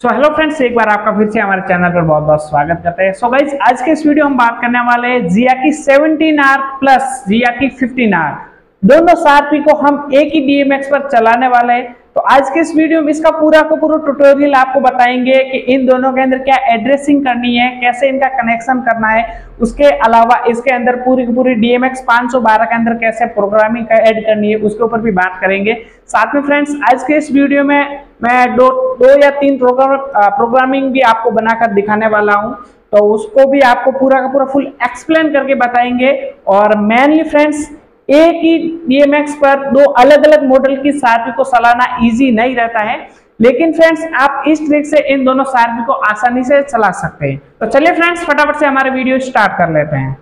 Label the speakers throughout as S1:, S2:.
S1: So hello friends एक बार आपका फिर से हमारे चैनल पर बहुत बहुत स्वागत करते हैं। सो गाइज़ आज के इस वीडियो हम बात करने वाले हैं जिया की 17R प्लस जिया की 15R दोनों सारपी को हम एक ही डीएमएक्स पर चलाने वाले हैं। तो आज के इस वीडियो में इसका पूरा को पूरा ट्यूटोरियल आपको बताएँगे कि इन दोनों के अंदर क्या एड्रेसिंग करनी है, कैसे इनका कनेक्शन करना है। उसके अलावा इसके अंदर पूरी की पूरी डीएमएक्स 512 के अंदर कैसे प्रोग्रामिंग का ऐड करनी है, उसके ऊपर भी बात करेंगे। साथ में फ्रेंड्स आज के इस वीडियो में मैं दो दो या तीन प्रोग्राम प्रोग्रामिंग भी आपको बनाकर दिखाने वाला हूँ। तो उसको भी आपको पूरा का पूरा फुल एक्सप्लेन करके बताएँगे। और मेनली फ्रेंड्स एक ही डीएमएक्स पर दो अलग अलग मॉडल की सारपी को चलाना इजी नहीं रहता है। लेकिन फ्रेंड्स आप इस ट्रिक से इन दोनों सारपी को आसानी से चला सकते हैं। तो चलिए फ्रेंड्स फटाफट से हमारे वीडियो स्टार्ट कर लेते हैं।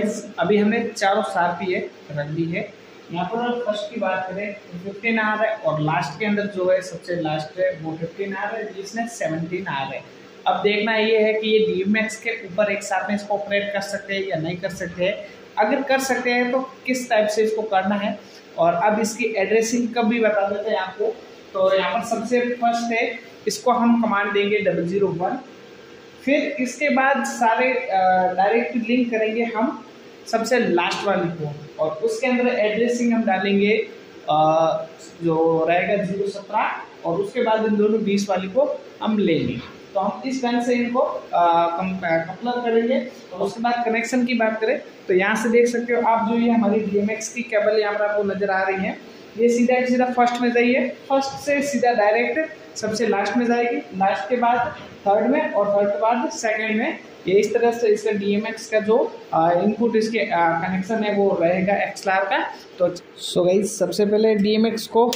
S1: सो गाइज़ अभी हमने चारों सारपी है रख दी है। यहाँ पर फ़र्स्ट की बात करें तो फिफ्टीन आर है और लास्ट के अंदर जो है, सबसे लास्ट है, वो फिफ्टीन आर है जिसमें सेवनटीन आर है। अब देखना ये है कि ये डी के ऊपर एक साथ में इसको ऑपरेट कर सकते हैं या नहीं कर सकते हैं। अगर कर सकते हैं तो किस टाइप से इसको करना है? और अब इसकी एड्रेसिंग कब भी बता देते हैं आपको। तो यहाँ पर सबसे फ़र्स्ट है, इसको हम कमांड देंगे डबल फिर इसके बाद सारे डायरेक्ट लिंक करेंगे हम। सबसे लास्ट वाली को। और उसके अंदर एड्रेसिंग हम डालेंगे आ, जो रहेगा ज़ीरो सत्रह और उसके बाद इन दोनों बीस वाली को हम ले लेंगे। तो हम इस ढंग से इनको कपलर करेंगे। और उसके बाद कनेक्शन की बात करें तो यहाँ से देख सकते हो आप जो ये हमारी डीएमएक्स की केबल यहाँ पर आपको नज़र आ रही है ये सीधा सीधा फ़र्स्ट में जाइए। फ़र्स्ट से सीधा डायरेक्ट सबसे लास्ट में जाएगी। लास्ट के बाद थर्ड में और थर्ड के बाद सेकेंड में। ये इस तरह से इसका डीएमएक्स का जो इनपुट इसके कनेक्शन है वो रहेगा एक्सलार का। तो सो गई सबसे पहले डीएमएक्स को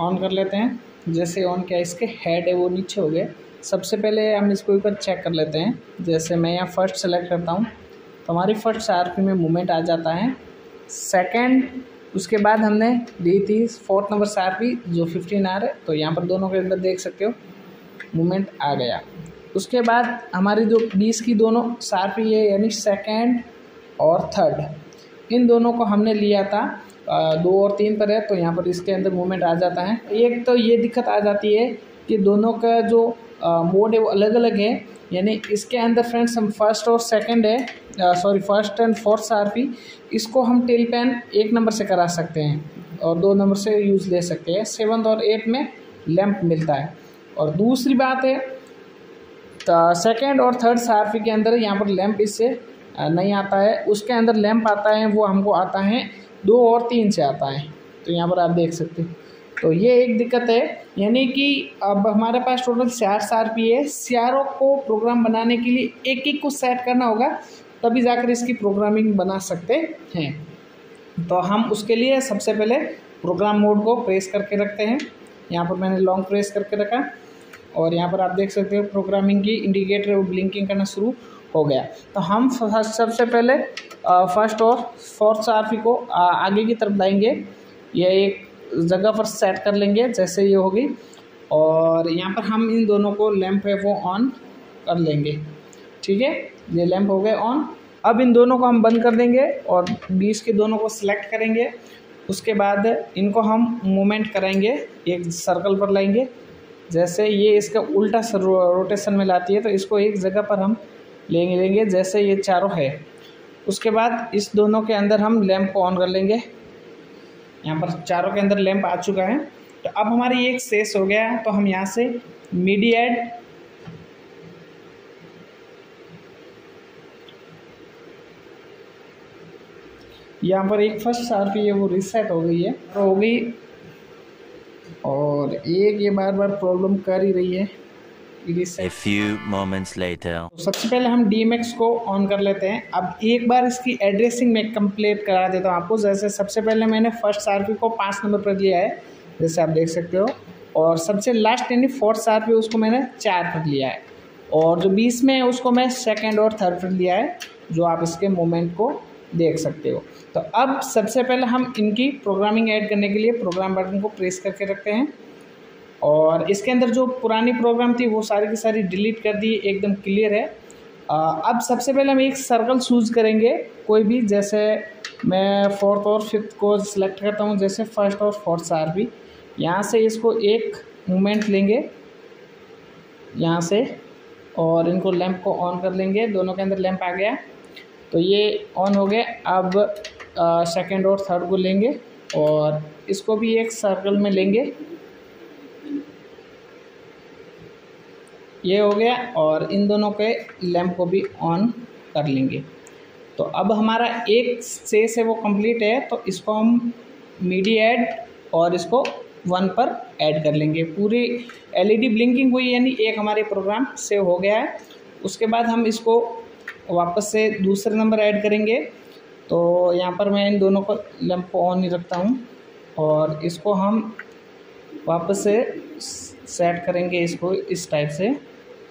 S1: ऑन कर लेते हैं। जैसे ऑन किया, इसके हेड है वो नीचे हो गए। सबसे पहले हम इसको ऊपर चेक कर लेते हैं। जैसे मैं यहाँ फ़र्स्ट सेलेक्ट करता हूँ तो हमारी फ़र्स्ट आरपी में मूवमेंट आ जाता है। सेकेंड उसके बाद हमने दी थी फोर्थ नंबर सार भी, जो फिफ्टीन आर है तो यहाँ पर दोनों के अंदर देख सकते हो मूवमेंट आ गया। उसके बाद हमारी जो बीस की दोनों सारपी है, यानी सेकेंड और थर्ड इन दोनों को हमने लिया था दो और तीन पर है तो यहाँ पर इसके अंदर मूवमेंट आ जाता है। एक तो ये दिक्कत आ जाती है कि दोनों का जो मोड है वो अलग अलग है। यानी इसके अंदर फ्रेंड्स हम फ़र्स्ट और सेकंड है। सॉरी फ़र्स्ट एंड फोर्थ सारपी इसको हम टेल पैन एक नंबर से करा सकते हैं और दो नंबर से यूज़ ले सकते हैं। सेवन्थ और एट में लैंप मिलता है। और दूसरी बात है सेकेंड और थर्ड सारफी के अंदर यहाँ पर लैंप इससे नहीं आता है। उसके अंदर लैंप आता है, वो हमको आता है। दो और तीन से आता है। तो यहाँ पर आप देख सकते हैं। तो ये एक दिक्कत है। यानी कि अब हमारे पास टोटल चार सार पी है। चारों को प्रोग्राम बनाने के लिए एक एक को सेट करना होगा, तभी जाकर इसकी प्रोग्रामिंग बना सकते हैं। तो हम उसके लिए सबसे पहले प्रोग्राम मोड को प्रेस करके रखते हैं। यहाँ पर मैंने लॉन्ग प्रेस करके रखा। और यहाँ पर आप देख सकते हो प्रोग्रामिंग की इंडिकेटर ब्लिंकिंग करना शुरू हो गया। तो हम फ़र्स्ट सबसे पहले फ़र्स्ट और फोर्थ आरपी को आगे की तरफ़ लाएँगे। यह एक जगह पर सेट कर लेंगे, जैसे ये होगी। और यहाँ पर हम इन दोनों को लैंप है वो ऑन कर लेंगे। ठीक है? ये लैंप हो गए ऑन अब इन दोनों को हम बंद कर देंगे और बीस के दोनों को सिलेक्ट करेंगे। उसके बाद इनको हम मूवमेंट कराएँगे, एक सर्कल पर लाएँगे। जैसे ये इसका उल्टा रोटेशन में लाती है तो इसको एक जगह पर हम लेंगे लेंगे, जैसे ये चारों है। उसके बाद इस दोनों के अंदर हम लैंप को ऑन कर लेंगे। यहाँ पर चारों के अंदर लैंप आ चुका है। तो अब हमारी एक शेष हो गया तो हम यहाँ से मीडी यहाँ पर एक फ़र्स्ट आर पी है वो रिसेट हो गई है, हो गई। और एक ये बार बार प्रॉब्लम कर ही रही है। A
S2: few moments later.
S1: तो सबसे पहले हम DMX को ऑन कर लेते हैं। अब एक बार इसकी एड्रेसिंग में कंप्लीट करा देता हूँ आपको। जैसे सबसे पहले मैंने फ़र्स्ट आरपी को पाँच नंबर पर लिया है जैसे आप देख सकते हो। और सबसे लास्ट यानी फोर्थ आरपी उसको मैंने चार पर लिया है। और जो बीस में है उसको मैं सेकेंड और थर्ड पर लिया है जो आप इसके मोमेंट को देख सकते हो। तो अब सबसे पहले हम इनकी प्रोग्रामिंग ऐड करने के लिए प्रोग्राम बटन को प्रेस करके रखते हैं। और इसके अंदर जो पुरानी प्रोग्राम थी, वो सारी की सारी डिलीट कर दी, एकदम क्लियर है। अब सबसे पहले हम एक सर्कल चूज़ करेंगे, कोई भी, जैसे मैं फोर्थ और फिफ्थ को सिलेक्ट करता हूँ, जैसे फ़र्स्ट और फोर्थ सार भी। यहाँ से इसको एक मूवमेंट लेंगे, यहाँ से, और इनको लैंप को ऑन कर लेंगे, दोनों के अंदर लैंप आ गया। तो ये ऑन हो गया, अब सेकंड और थर्ड को लेंगे, और इसको भी एक सर्कल में लेंगे। ये हो गया और इन दोनों के लैंप को भी ऑन कर लेंगे। तो अब हमारा एक से से वो कंप्लीट है तो इसको हम मीडी ऐड और इसको वन पर ऐड कर लेंगे। पूरी एलईडी ब्लिंकिंग हुई, यानी एक हमारे प्रोग्राम सेव हो गया है। उसके बाद हम इसको वापस से दूसरे नंबर ऐड करेंगे। तो यहाँ पर मैं इन दोनों को लैंप को ऑन ही रखता हूँ और इसको हम वापस से सेट करेंगे इसको इस टाइप से।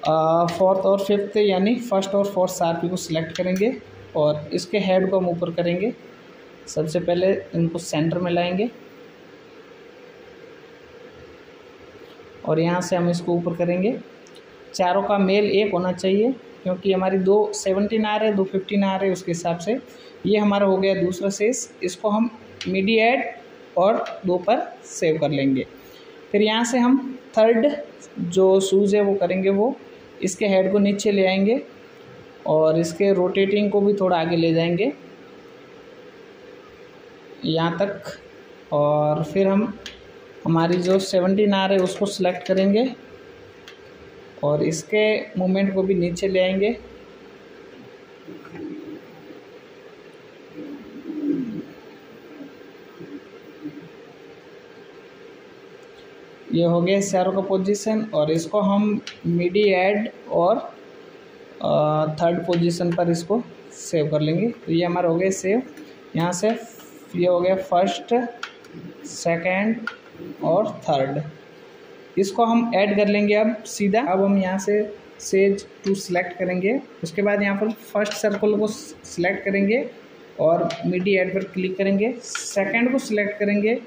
S1: फोर्थ और फिफ्थ यानी फ़र्स्ट और फोर्थ सार्पी को सिलेक्ट करेंगे और इसके हेड को हम ऊपर करेंगे। सबसे पहले इनको सेंटर में लाएँगे। और यहाँ से हम इसको ऊपर करेंगे। चारों का मेल एक होना चाहिए, क्योंकि हमारी दो सेवनटीन आ रहे, दो फिफ्टीन आ रहे हैं उसके हिसाब से। ये हमारा हो गया दूसरा सेस इसको हम मीडी एड और दो पर सेव कर लेंगे। फिर यहाँ से हम थर्ड जो शूज़ है वो करेंगे वो। इसके हेड को नीचे ले आएँगे और इसके रोटेटिंग को भी थोड़ा आगे ले जाएँगे। यहाँ तक और फिर हम, हमारी जो सेवनटीन आर है उसको सिलेक्ट करेंगे और इसके मूवमेंट को भी नीचे ले आएँगे। ये हो गया चारों का पोजीशन और इसको हम मिडी एड और थर्ड पोजीशन पर इसको सेव कर लेंगे। तो ये हमारा हो गया सेव यहाँ से ये हो गया फ़र्स्ट सेकंड और थर्ड इसको हम ऐड कर लेंगे अब सीधा। अब हम यहाँ से सेज टू सिलेक्ट करेंगे। उसके बाद यहाँ पर फ़र्स्ट सर्कल को सिलेक्ट करेंगे और मीडी एड पर क्लिक करेंगे। सेकंड को सिलेक्ट करेंगे।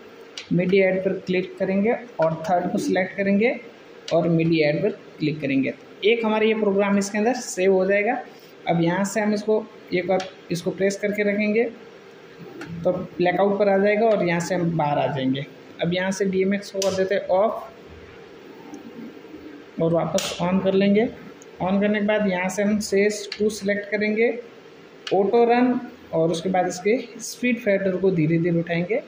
S1: मीडी ऐड पर क्लिक करेंगे और थर्ड को सिलेक्ट करेंगे और मीडी ऐड पर क्लिक करेंगे। एक हमारा ये प्रोग्राम इसके अंदर सेव हो जाएगा। अब यहाँ से हम इसको, एक बार इसको प्रेस करके रखेंगे तो ब्लैकआउट पर आ जाएगा और यहाँ से हम बाहर आ जाएँगे। अब यहाँ से डी एम एक्स को कर देते हैं ऑफ़ और वापस ऑन कर लेंगे। ऑन करने के बाद यहाँ से हम सेस टू सिलेक्ट करेंगे ऑटो रन और उसके बाद इसके स्पीड फैक्टर को धीरे धीरे उठाएँगे।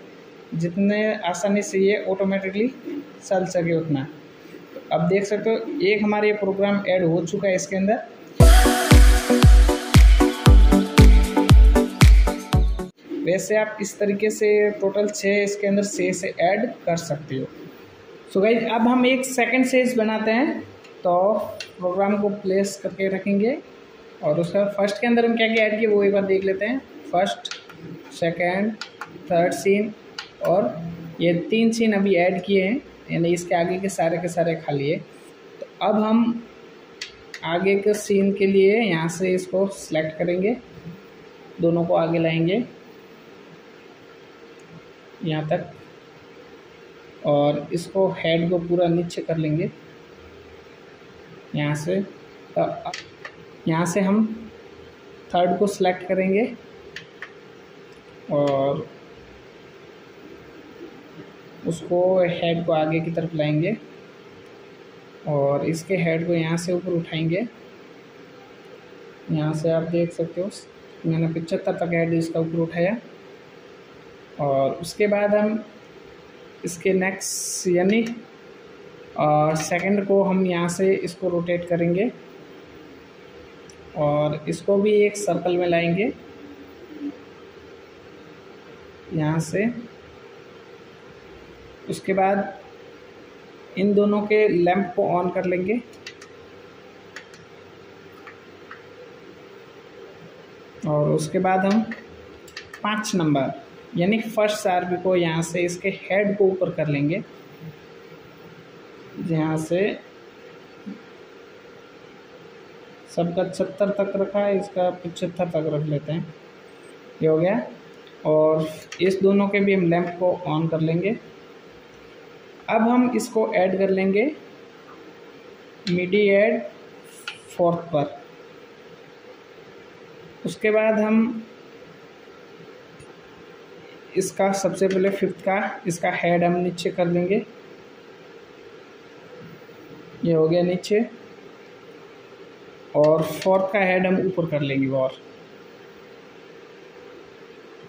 S1: जितने आसानी से ये ऑटोमेटिकली चल सके उतना। तो अब देख सकते हो, एक हमारे ये प्रोग्राम ऐड हो चुका है इसके अंदर। वैसे आप इस तरीके से टोटल छः इसके अंदर से से ऐड कर सकते हो। सो so अब हम एक सेकंड सेज बनाते हैं तो प्रोग्राम को प्लेस करके रखेंगे। और उसका फ़र्स्ट के अंदर हम क्या क्या ऐड किए, वो एक बार देख लेते हैं। फ़र्स्ट सेकंड थर्ड सीन और ये तीन सीन अभी ऐड किए हैं, यानी इसके आगे के सारे के सारे खाली है तो अब हम आगे के सीन के लिए यहाँ से इसको सिलेक्ट करेंगे। दोनों को आगे लाएँगे। यहाँ तक। और इसको हेड को पूरा नीचे कर लेंगे। यहाँ से। तो यहाँ से हम थर्ड को सिलेक्ट करेंगे। और उसको हेड को आगे की तरफ़ लाएँगे और इसके हेड को यहाँ से ऊपर उठाएँगे। यहाँ से आप देख सकते हो, मैंने पिचहत्तर तक हेड इसका ऊपर उठाया। और उसके बाद हम इसके नेक्स्ट यानी सेकंड को हम यहाँ से इसको रोटेट करेंगे। और इसको भी एक सर्कल में लाएँगे। यहाँ से उसके बाद इन दोनों के लैंप को ऑन कर लेंगे। और उसके बाद हम पाँच नंबर, यानी फ़र्स्ट सार्वी को यहाँ से इसके हेड को ऊपर कर लेंगे। यहाँ से सबका पचहत्तर तक रखा है, इसका पचहत्तर तक रख लेते हैं। ये हो गया। और इस दोनों के भी हम लैंप को ऑन कर लेंगे। अब हम इसको ऐड कर लेंगे मिडी ऐड फोर्थ पर। उसके बाद हम इसका सबसे पहले फिफ्थ का, इसका हेड हम नीचे कर देंगे। ये हो गया नीचे। और फोर्थ का हेड हम ऊपर कर लेंगे और।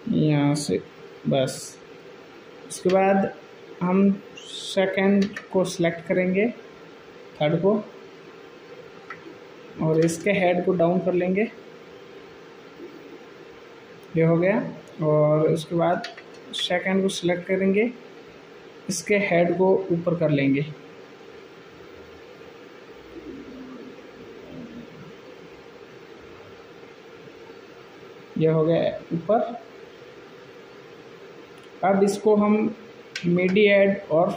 S1: यहाँ से, बस। उसके बाद हम सेकंड को सिलेक्ट करेंगे थर्ड को, और इसके हेड को डाउन कर लेंगे। ये हो गया, और उसके बाद सेकंड को सिलेक्ट करेंगे, इसके हेड को ऊपर कर लेंगे। यह हो गया ऊपर। अब इसको हम मिडी ऐड और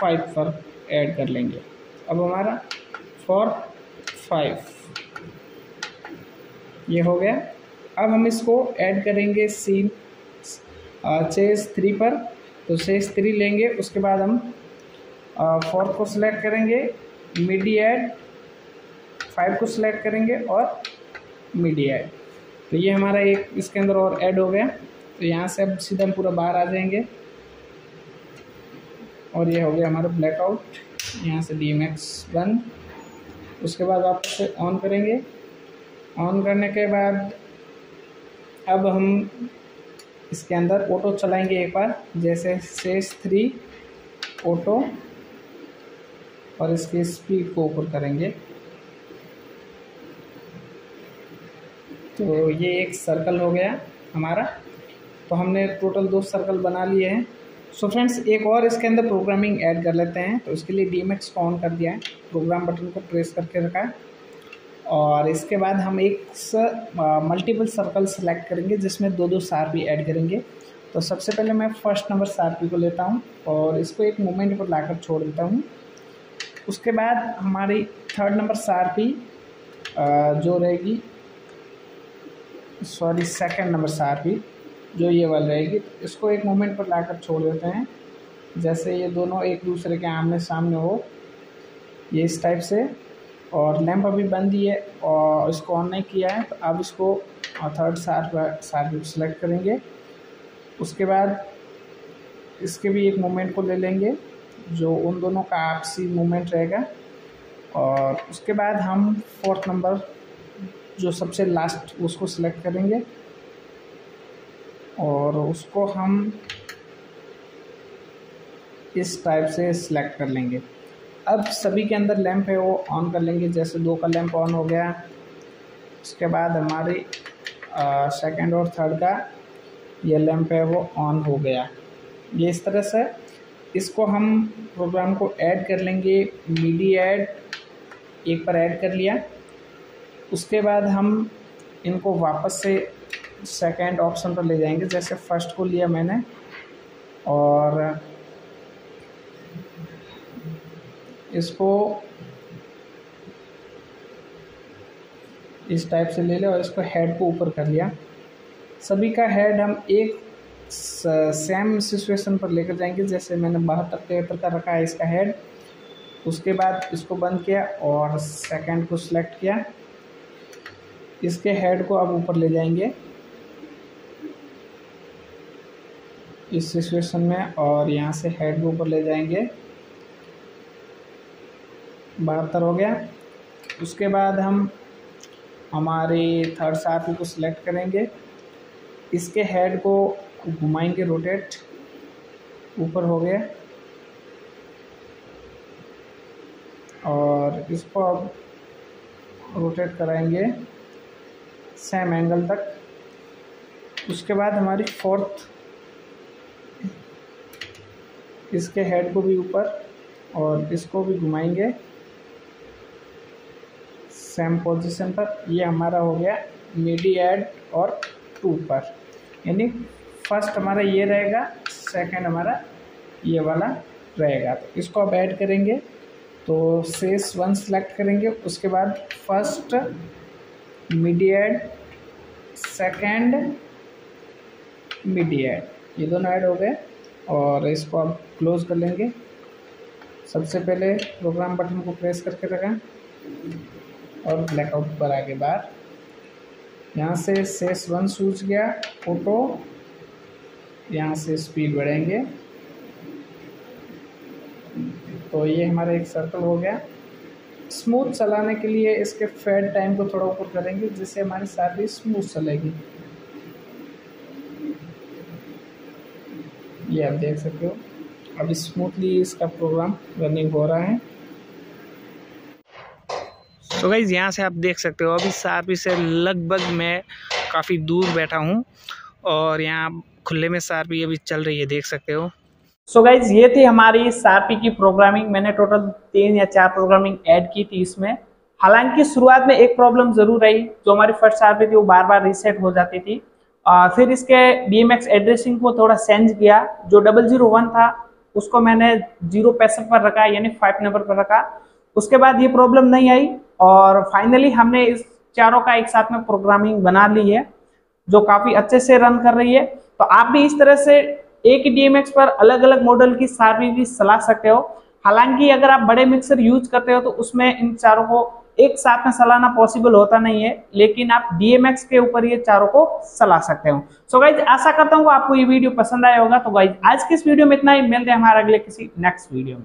S1: फाइव पर ऐड कर लेंगे। अब हमारा फोर फाइव ये हो गया। अब हम इसको ऐड करेंगे सीन चेस थ्री पर। तो चेस थ्री लेंगे, उसके बाद हम फोर्थ को सिलेक्ट करेंगे मिडी ऐड फाइव को सिलेक्ट करेंगे और मिडी ऐड तो ये हमारा एक इसके अंदर और ऐड हो गया। तो यहाँ से अब सीधा पूरा बाहर आ जाएँगे। और ये हो गया हमारा ब्लैकआउट यहाँ से डी एम एक्स बंद उसके बाद आप से ऑन करेंगे। ऑन करने के बाद अब हम इसके अंदर ऑटो चलाएँगे एक बार, जैसे सेस थ्री ऑटो और इसकी स्पीड को ऊपर करेंगे। तो ये एक सर्कल हो गया हमारा। तो हमने टोटल दो सर्कल बना लिए हैं। सो so फ्रेंड्स एक और इसके अंदर प्रोग्रामिंग ऐड कर लेते हैं। तो इसके लिए डी को ऑन कर दिया है। प्रोग्राम बटन को प्रेस करके रखा है। और इसके बाद हम एक मल्टीपल सर्कल सेलेक्ट करेंगे, जिसमें दो दो सार भी ऐड करेंगे। तो सबसे पहले मैं फ़र्स्ट नंबर सारपी को लेता हूँ और इसको एक मोमेंट पर लाकर छोड़ देता हूँ। उसके बाद हमारी थर्ड नंबर सारपी जो रहेगी सॉरी सेकेंड नंबर सारपी जो ये वाली रहेगी, इसको एक मोमेंट पर लाकर छोड़ देते हैं। जैसे ये दोनों एक दूसरे के आमने सामने हो, ये इस टाइप से। और लैंप अभी बंद ही है और इसको ऑन नहीं किया है। तो अब इसको थर्ड सार सार सेलेक्ट करेंगे। उसके बाद इसके भी एक मोमेंट को ले लेंगे, जो उन दोनों का आपसी मोमेंट रहेगा। और उसके बाद हम फोर्थ नंबर जो सबसे लास्ट उसको सिलेक्ट करेंगे। और उसको हम इस टाइप से सिलेक्ट कर लेंगे। अब सभी के अंदर लैंप है, वो ऑन कर लेंगे। जैसे दो का लैंप ऑन हो गया, उसके बाद हमारी सेकंड और थर्ड का ये लैंप है, वो ऑन हो गया। ये इस तरह से इसको हम प्रोग्राम को ऐड कर लेंगे। मीडी ऐड एक पर ऐड कर लिया। उसके बाद हम इनको वापस से सेकेंड ऑप्शन पर ले जाएँगे, जैसे फ़र्स्ट को लिया मैंने। और इसको इस टाइप से ले लिया और इसको हेड को ऊपर कर लिया। सभी का हेड हम एक सेम सिचुएशन पर लेकर जाएँगे, जैसे मैंने बहत्तर, तिहत्तर का रखा है इसका हेड उसके बाद इसको बंद किया और सेकंड को सिलेक्ट किया। इसके हेड को अब ऊपर ले जाएँगे। इस सिचुएशन में और यहाँ से हेड के ऊपर ले जाएँगे। बहत्तर हो गया। उसके बाद हम हमारे थर्ड साथी को सिलेक्ट करेंगे। इसके हेड को घुमाएँगे रोटेट ऊपर हो गया। और इसको अब रोटेट कराएँगे। सेम एंगल तक। उसके बाद हमारी फोर्थ इसके हेड को भी ऊपर और इसको भी घुमाएँगे। सेम पोजीशन पर, ये हमारा हो गया मिडी एड और टू पर यानी फ़र्स्ट हमारा ये रहेगा सेकंड हमारा ये वाला रहेगा। तो इसको आप ऐड करेंगे तो सेस वन सेलेक्ट करेंगे, उसके बाद first MIDI add second MIDI add ये दोनों ऐड हो गए। और इसको आप क्लोज कर लेंगे। सबसे पहले प्रोग्राम बटन को प्रेस करके रखें और ब्लैकआउट पर आगे बार। यहाँ से सेस वन सूझ गया फ़ोटो यहाँ से स्पीड बढ़ेंगे। तो ये हमारा एक सर्कल हो गया। स्मूथ चलाने के लिए इसके फेड टाइम को थोड़ा ऊपर करेंगे, जिससे हमारी सारी स्मूथ चलेगी। ये आप देख सकते हो। अभी स्मूथली इसका प्रोग्राम रनिंग हो रहा है। तो गाइज़ यहाँ से आप देख सकते हो, अभी सारपी से लगभग मैं काफ़ी दूर बैठा हूँ और यहाँ खुले में सारपी अभी चल रही है, देख सकते हो। सो so गाइज़ ये थी हमारी सारपी की प्रोग्रामिंग मैंने टोटल तीन या चार प्रोग्रामिंग ऐड की थी इसमें। हालाँकि शुरुआत में एक प्रॉब्लम ज़रूर रही, जो हमारी फ़र्स्ट सारपी थी, वो बार बार रीसेट हो जाती थी। आ, फिर इसके डीएमएक्स एड्रेसिंग को थोड़ा चेंज किया। जो डबल ज़ीरो वन था उसको मैंने ज़ीरो पैंसठ पर रखा यानी फाइव नंबर पर रखा। उसके बाद ये प्रॉब्लम नहीं आई और फाइनली हमने इस चारों का एक साथ में प्रोग्रामिंग बना ली है जो काफ़ी अच्छे से रन कर रही है। तो आप भी इस तरह से एक डीएमएक्स पर अलग अलग मॉडल की सारवी भी चला सकते हो। हालाँकि अगर आप बड़े मिक्सर यूज़ करते हो तो उसमें इन चारों को एक साथ में सलाना पॉसिबल होता नहीं है, लेकिन आप डीएमएक्स के ऊपर ये चारों को चला सकते हो। सो गाइज़ आशा करता हूँ आपको ये वीडियो पसंद आया होगा। तो गाइज़ आज के इस वीडियो में इतना ही। मिलते हैं हमारे अगले किसी नेक्स्ट वीडियो में।